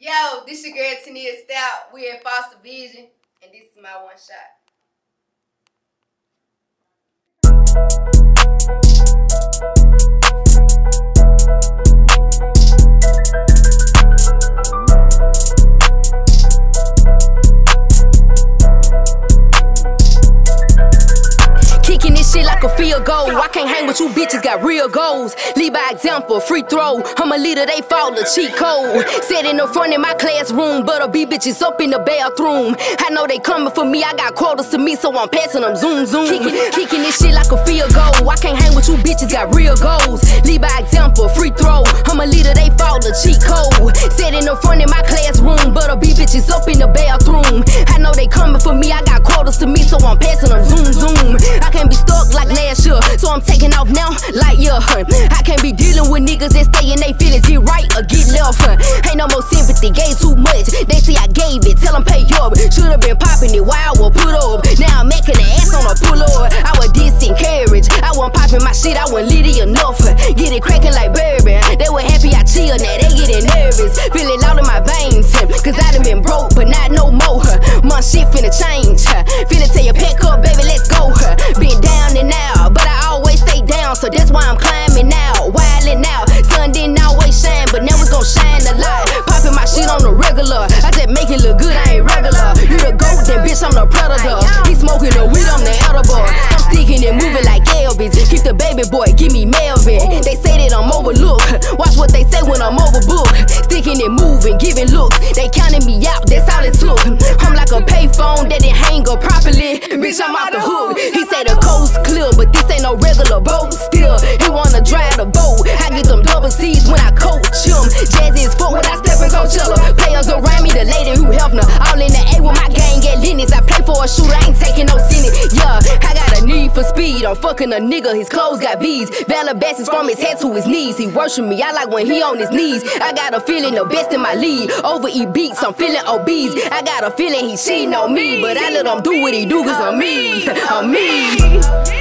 Yo, this your girl Tenia Stout. We in Fosta Vision, and this is my one shot. Like field goal. I can't hang with you bitches, got real goals. Lead by example, free throw. I'm a leader, they follow the cheat code. Sit in the front in my classroom, but a B bitches up in the bathroom. I know they coming for me, I got quotas to me, so I'm passing them zoom zoom. Kicking, this shit like a field goal. I can't hang with you bitches, got real goals. Lead by example, free throw. I'm a leader, they follow the cheat code. Sit in front in my classroom, but a B bitches up in the bathroom. I know they coming for me, I got quotas to me, so I'm passing them zoom zoom. I I'm taking off now like yeah. Huh. I can't be dealing with niggas that stay in they feelings, get right or get left. Ain't no more sympathy, gave too much. They say I gave it, tell them pay up. Should've been popping it while I was put up. Now I'm making the ass on a pull up. I was disencouraged, I wasn't popping my shit, I wasn't litty enough. Get it cracking like bourbon. They were happy I chill, now they getting nervous. Feel it out in my veins, cause I done been broke, but not no more. My shit finna change. What they say when I'm overbooked. Sticking and moving, giving looks. They counting me out, that's all it took. I'm like a payphone that didn't hang up properly. Bitch, I'm out the hook. He said the coast clear, but this ain't no regular boat. Still, he wanna drive the boat. I get them double C's when I coach him. Jazzy is fuck when I step in Coachella. Players around me, the lady who helped me. All in the A with my gang get Linux. I play for a shooter, I ain't taking no for speed. I'm fucking a nigga, his clothes got beads. Valabasses from his head to his knees. He worship me, I like when he on his knees. I got a feeling the best in my league. Over E beats, I'm feeling obese. I got a feeling he cheating on me, but I let him do what he do, cause I'm me. I'm me.